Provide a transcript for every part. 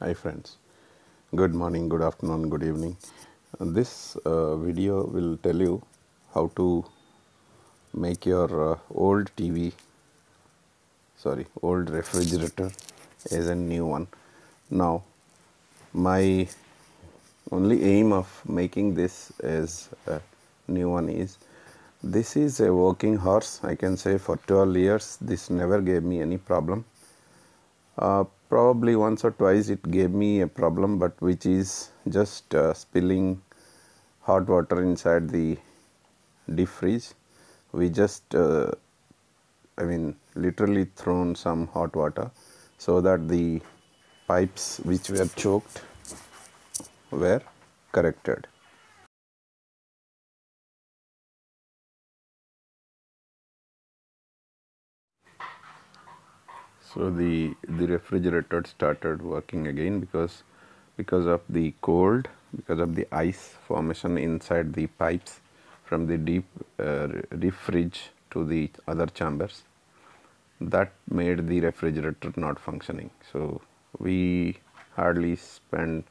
Hi friends, good morning, good afternoon, good evening. This uh, video will tell you how to make your uh, old TV, sorry, old refrigerator as a new one. Now, my only aim of making this as a new one is this is a working horse I can say for 12 years this never gave me any problem uh, probably once or twice it gave me a problem but which is just uh, spilling hot water inside the deep we just uh, I mean literally thrown some hot water so that the pipes which were choked were corrected. So the the refrigerator started working again because because of the cold because of the ice formation inside the pipes from the deep uh, fridge to the other chambers that made the refrigerator not functioning. So we hardly spent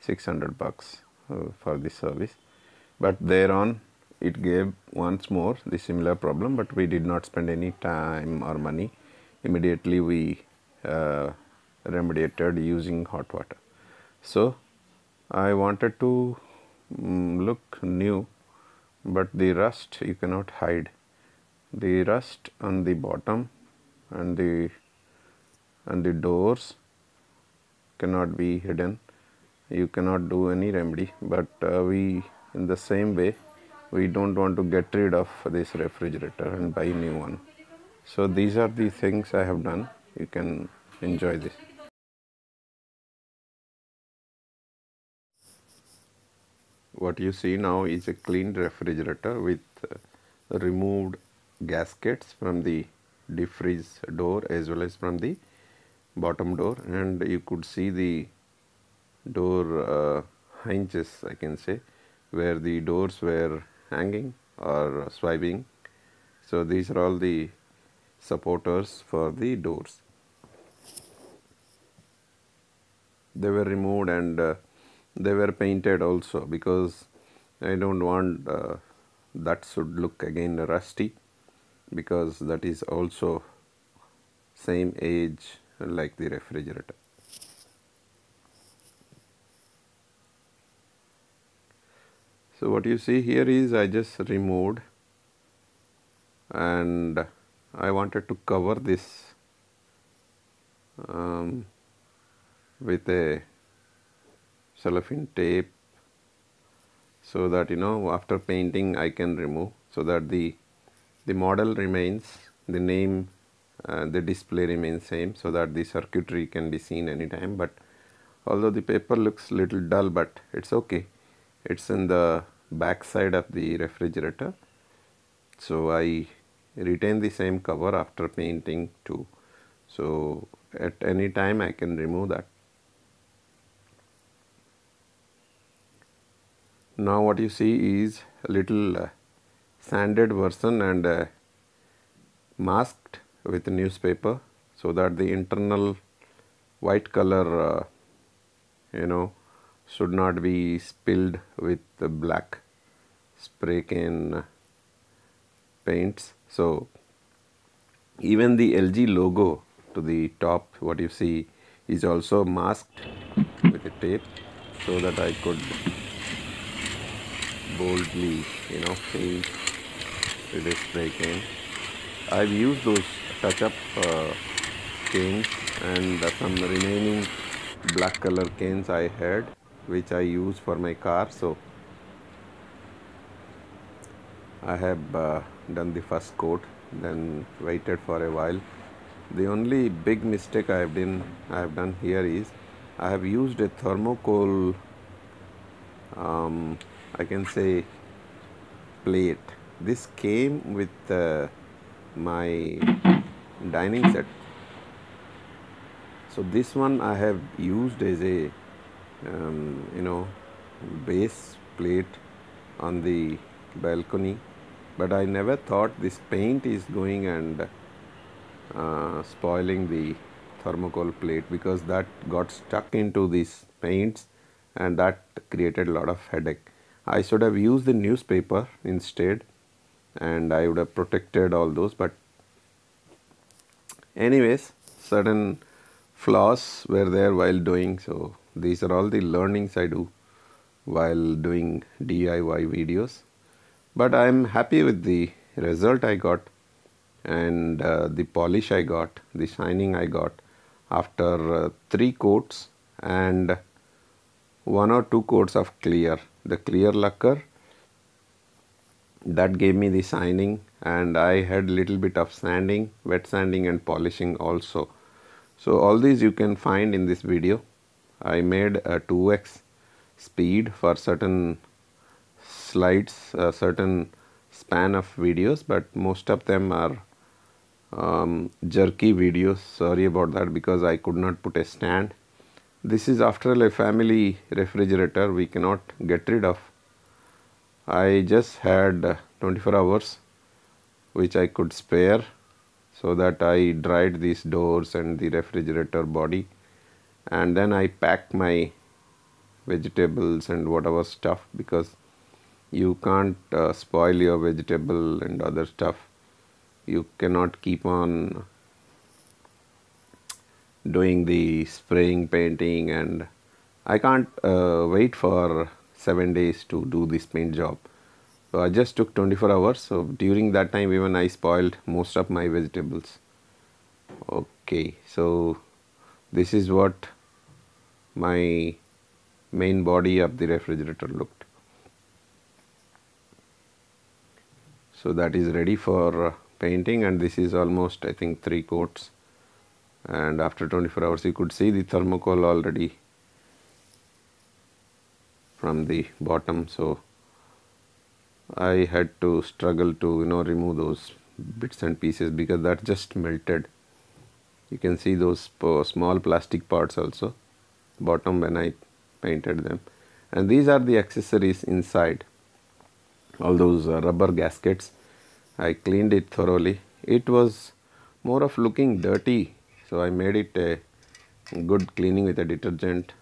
600 bucks uh, for this service but thereon it gave once more the similar problem but we did not spend any time or money immediately we uh, remediated using hot water. So i wanted to um, look new but the rust you cannot hide. The rust on the bottom and the and the doors cannot be hidden. You cannot do any remedy but uh, we in the same way we don't want to get rid of this refrigerator and buy new one so these are the things i have done. You can enjoy this. What you see now is a cleaned refrigerator with uh, removed gaskets from the deep freeze door as well as from the bottom door. And you could see the door uh, hinges I can say where the doors were hanging or swiping so these are all the supporters for the doors. They were removed and uh, they were painted also because I don't want uh, that should look again rusty because that is also same age like the refrigerator. So what you see here is I just removed and I wanted to cover this um, with a cellophane tape so that you know after painting I can remove so that the the model remains the name uh, the display remains same so that the circuitry can be seen anytime. But although the paper looks little dull but it's okay. It's in the back side of the refrigerator. So I retain the same cover after painting too. So at any time I can remove that. Now what you see is a little uh, sanded version and uh, masked with newspaper so that the internal white color uh, you know should not be spilled with the black spray can paints. So even the LG logo to the top what you see is also masked with a tape so that I could boldly you know paint with a spray can. I've used those touch up uh, canes and some remaining black color canes I had which I use for my car. So I have uh, done the first coat then waited for a while. The only big mistake I have done I have done here is I have used a thermocol um, I can say plate. This came with uh, my dining set. So this one I have used as a um, you know base plate on the balcony but I never thought this paint is going and uh, spoiling the thermocol plate because that got stuck into these paints and that created a lot of headache. I should have used the newspaper instead and I would have protected all those but anyways certain flaws were there while doing so these are all the learnings I do while doing DIY videos but I am happy with the result I got and uh, the polish I got the shining I got after uh, three coats and one or two coats of clear. The clear lacquer that gave me the shining and I had a little bit of sanding wet sanding and polishing also. So all these you can find in this video. I made a 2x speed for certain slides a certain span of videos but most of them are um, jerky videos. Sorry about that because I could not put a stand. This is after all a family refrigerator we cannot get rid of. I just had uh, 24 hours which I could spare so that I dried these doors and the refrigerator body and then I packed my vegetables and whatever stuff because you can't uh, spoil your vegetable and other stuff you cannot keep on doing the spraying painting and I can't uh, wait for 7 days to do this paint job. So I just took 24 hours. So during that time even I spoiled most of my vegetables. Okay, so this is what my main body of the refrigerator looked. So that is ready for painting and this is almost I think 3 coats. And after 24 hours you could see the thermocol already from the bottom. So I had to struggle to you know remove those bits and pieces because that just melted. You can see those small plastic parts also bottom when I painted them. And these are the accessories inside all those uh, rubber gaskets. I cleaned it thoroughly. It was more of looking dirty so I made it a good cleaning with a detergent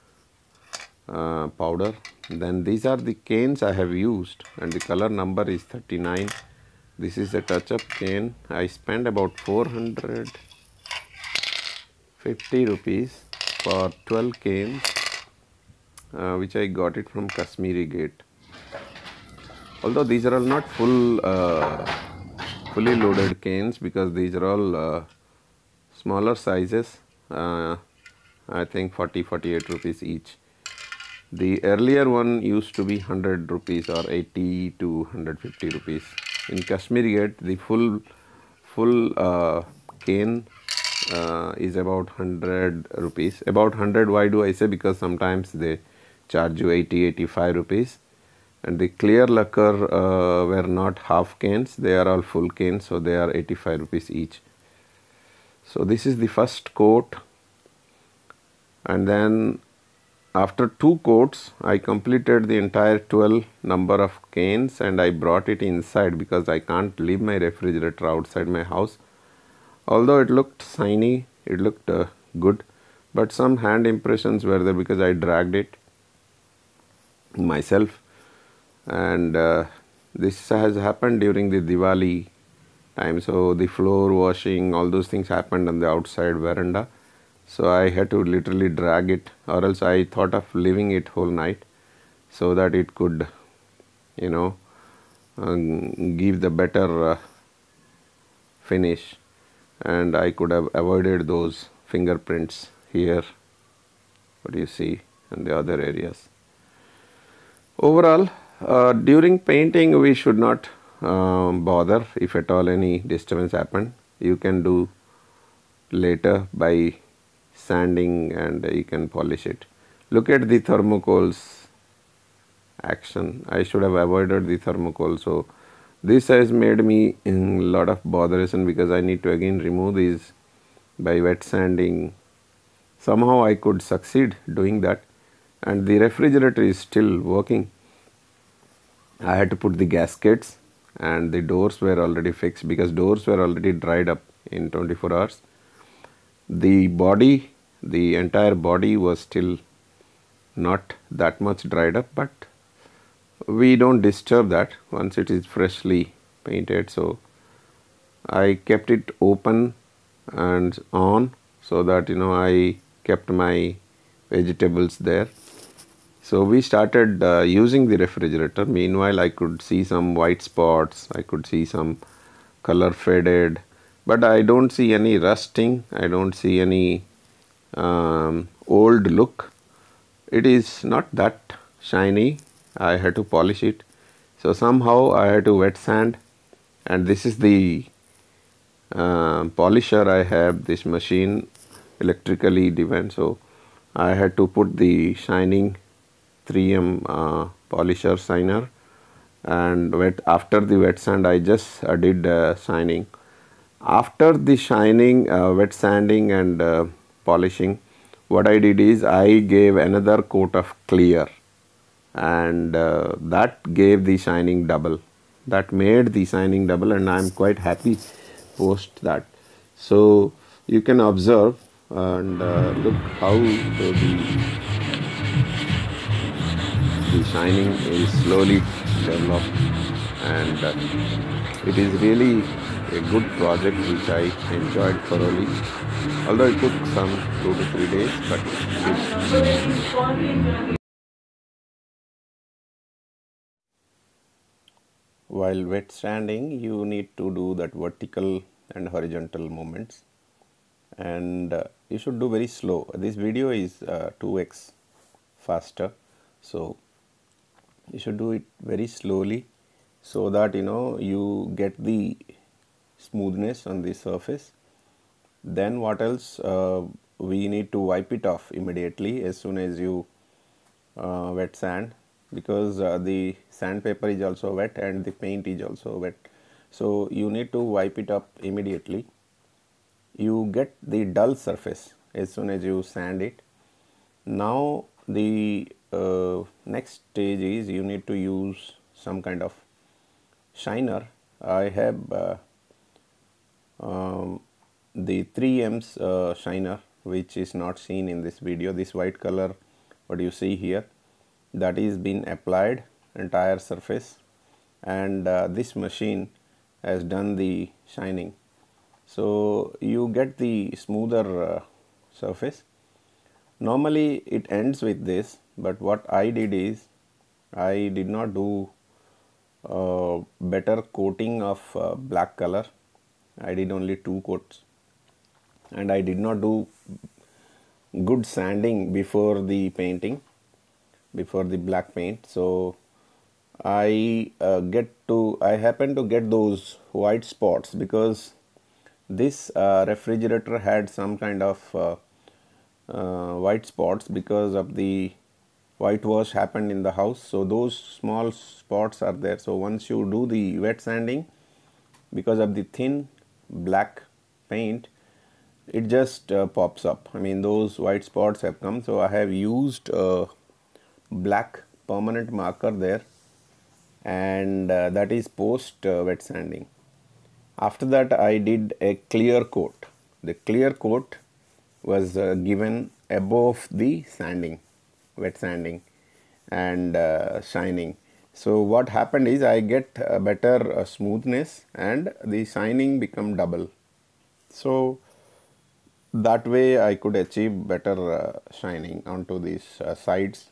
uh, powder. Then these are the canes I have used and the color number is 39 this is a touch up cane. I spent about 450 rupees for 12 canes uh, which I got it from Kashmiri Gate although these are all not full uh, fully loaded canes because these are all uh, smaller sizes uh, I think 40 48 rupees each the earlier one used to be 100 rupees or 80 to 150 rupees. In Kashmiri Gate, the full full uh, cane uh, is about 100 rupees. About 100, why do I say? Because sometimes they charge you 80, 85 rupees. And the clear lacquer uh, were not half canes, they are all full canes, so they are 85 rupees each. So this is the first coat and then after two coats, I completed the entire 12 number of canes and I brought it inside because I can't leave my refrigerator outside my house. Although it looked shiny, it looked uh, good, but some hand impressions were there because I dragged it myself. And uh, this has happened during the Diwali time. So the floor washing, all those things happened on the outside veranda. So I had to literally drag it or else I thought of leaving it whole night so that it could you know uh, give the better uh, finish. And I could have avoided those fingerprints here. What do you see and the other areas? Overall uh, during painting we should not um, bother if at all any disturbance happened you can do later by sanding and you can polish it. Look at the thermocols action. I should have avoided the thermocol. So this has made me a lot of botheration because I need to again remove these by wet sanding. Somehow I could succeed doing that and the refrigerator is still working. I had to put the gaskets and the doors were already fixed because doors were already dried up in 24 hours the body, the entire body was still not that much dried up, but we don't disturb that once it is freshly painted. So I kept it open and on so that you know I kept my vegetables there. So we started uh, using the refrigerator. Meanwhile, I could see some white spots, I could see some color faded, but I don't see any rusting, I don't see any um, old look. It is not that shiny, I had to polish it. So somehow I had to wet sand and this is the uh, polisher I have this machine electrically driven so I had to put the shining 3M uh, polisher shiner and wet after the wet sand I just uh, did uh, shining. After the shining uh, wet sanding and uh, polishing what I did is I gave another coat of clear. And uh, that gave the shining double. That made the shining double and I am quite happy post that. So you can observe and look how the, the shining is slowly developed and uh, it is really a good project which I enjoyed thoroughly. Although it took some two to three days but while wet sanding you need to do that vertical and horizontal movements. And uh, you should do very slow. This video is uh, 2x faster. So you should do it very slowly so that you know you get the smoothness on the surface. Then what else? Uh, we need to wipe it off immediately as soon as you uh, wet sand because uh, the sandpaper is also wet and the paint is also wet. So you need to wipe it up immediately. You get the dull surface as soon as you sand it. Now the uh, next stage is you need to use some kind of shiner I have uh, um, the 3M's uh, shiner which is not seen in this video this white color what you see here that is been applied entire surface and uh, this machine has done the shining. So you get the smoother uh, surface. Normally it ends with this but what I did is I did not do uh, better coating of uh, black color. I did only two coats and I did not do good sanding before the painting before the black paint so I uh, get to I happen to get those white spots because this uh, refrigerator had some kind of uh, white spots because of the whitewash happened in the house so those small spots are there so once you do the wet sanding because of the thin black paint it just uh, pops up I mean those white spots have come so I have used uh, black permanent marker there and uh, that is post uh, wet sanding. After that I did a clear coat. The clear coat was uh, given above the sanding, wet sanding and uh, shining. So what happened is I get better uh, smoothness and the shining become double. So that way I could achieve better uh, shining onto these sides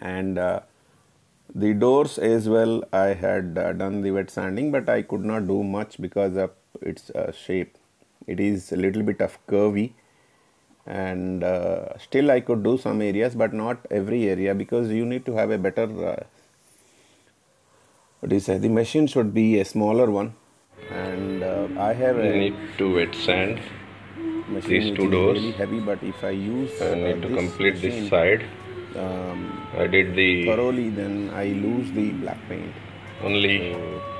and uh, the doors as well I had uh, done the wet sanding but I could not do much because of its uh, shape it is a little bit of curvy. And uh, still I could do some areas but not every area because you need to have a better uh, what is say? The machine should be a smaller one. And uh, I have a need to wet sand. these two doors. really heavy but if I use I need to complete machine, this side. um, I did the thoroughly then I lose the black paint. only so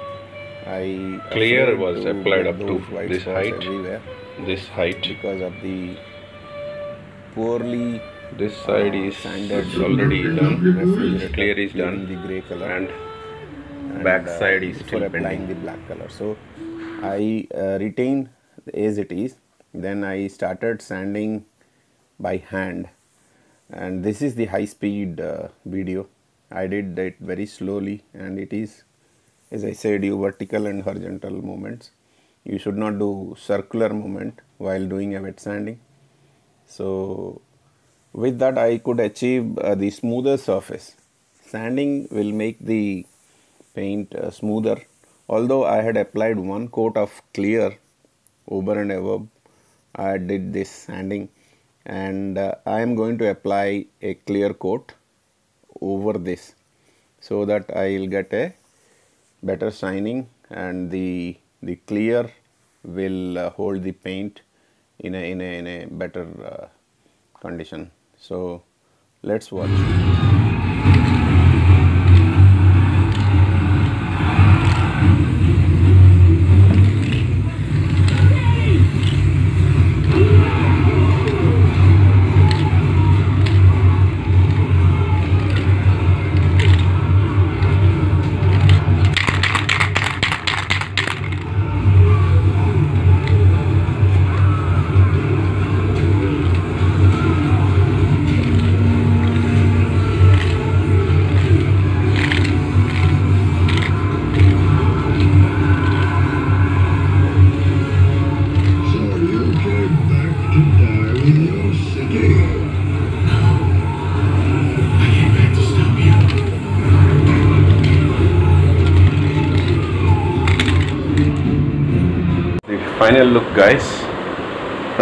I clear was applied up to this height. everywhere this height. because of the poorly this side uh, is sanded already done. clear is done the gray color. and, and back uh, side is still applying pending. the black color. So I uh, retain as it is. Then I started sanding by hand. And this is the high speed uh, video. I did it very slowly and it is as I said you vertical and horizontal movements. You should not do circular movement while doing a wet sanding. So with that I could achieve uh, the smoother surface. Sanding will make the paint uh, smoother. Although I had applied one coat of clear over and above I did this sanding. And uh, I am going to apply a clear coat over this so that I will get a better shining and the the clear will uh, hold the paint in a in a, in a better uh, condition. So let's watch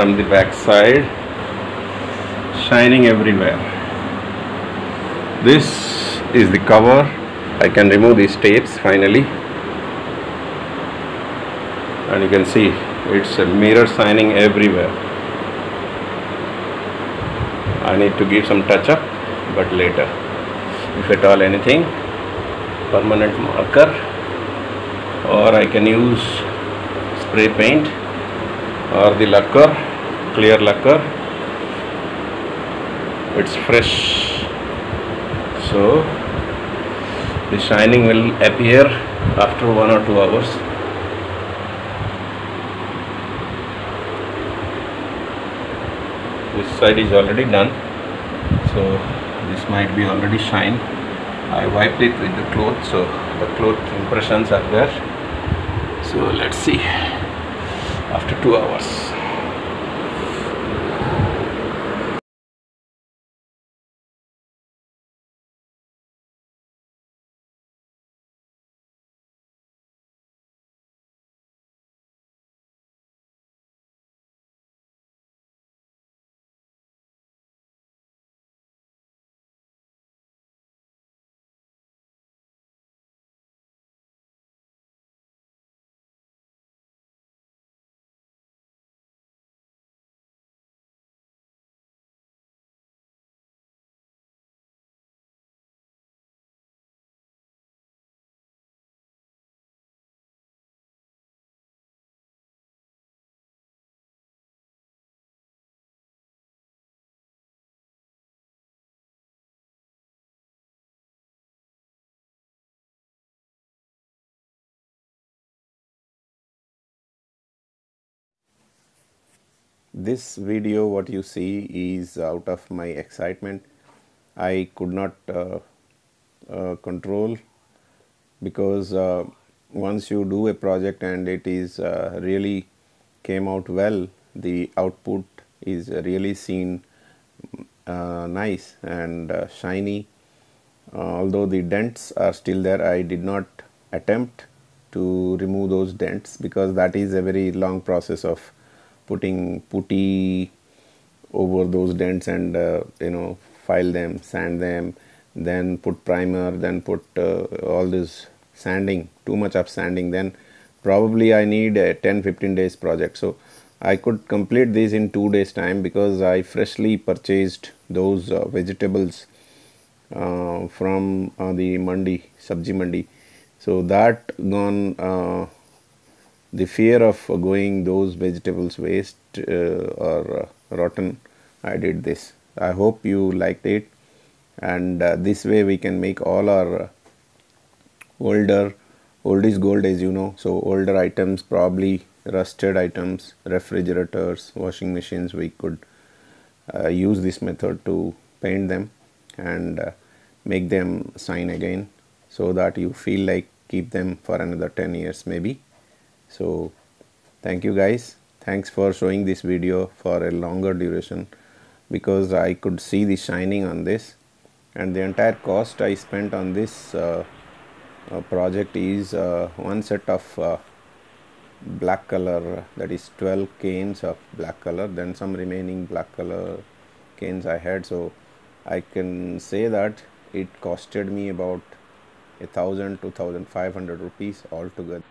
from the back side shining everywhere. This is the cover. I can remove these tapes finally. And you can see it's a mirror shining everywhere. I need to give some touch up but later. If at all anything permanent marker or I can use spray paint or the lacquer clear lacquer. It's fresh. So the shining will appear after one or two hours. This side is already done. So this might be already shine I wiped it with the cloth so the cloth impressions are there. So let's see. After two hours this video what you see is out of my excitement. I could not uh, uh, control because uh, once you do a project and it is uh, really came out well the output is really seen uh, nice and uh, shiny. Although the dents are still there i did not attempt to remove those dents because that is a very long process of putting putty over those dents and uh, you know file them sand them then put primer then put uh, all this sanding too much of sanding then probably i need a 10 15 days project. So i could complete this in 2 days time because i freshly purchased those uh, vegetables uh, from uh, the mandi sabji mandi. So that gone uh, the fear of going those vegetables waste uh, or uh, rotten. I did this. I hope you liked it. And uh, this way we can make all our uh, older old is gold as you know. So older items probably rusted items refrigerators washing machines we could uh, use this method to paint them and uh, make them shine again so that you feel like keep them for another 10 years maybe so thank you guys. Thanks for showing this video for a longer duration because I could see the shining on this. And the entire cost I spent on this uh, uh, project is uh, one set of uh, black color that is 12 canes of black color then some remaining black color canes I had. So I can say that it costed me about a thousand to thousand five hundred rupees altogether